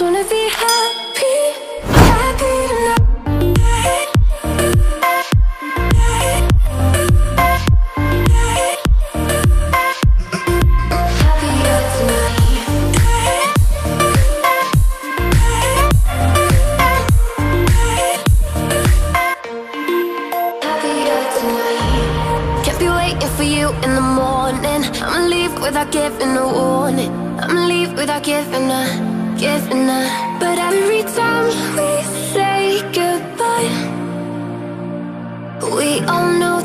wanna be happy, tonight. for you in the morning. I'ma leave without giving a warning. I'ma leave without giving a forgiven But every time we say goodbye We all know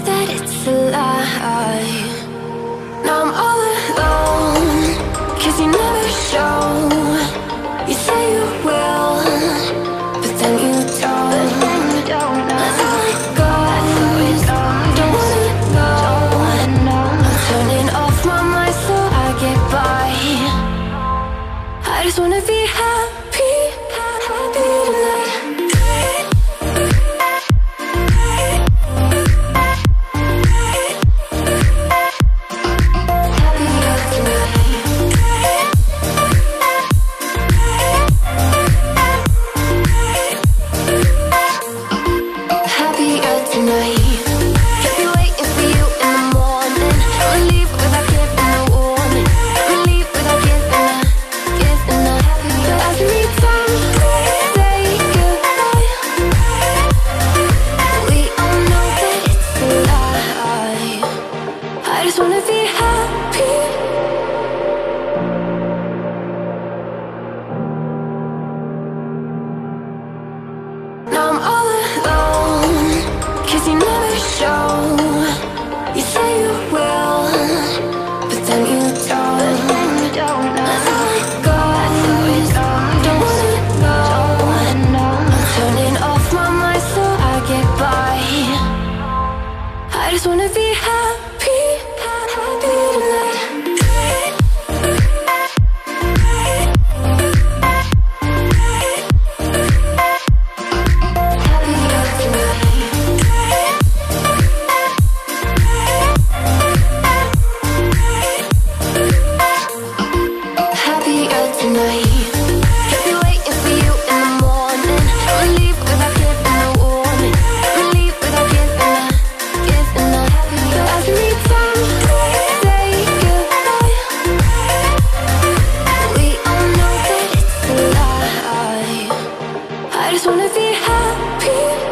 just wanna be happy. Now I'm all alone, cause you never show. love. be happy.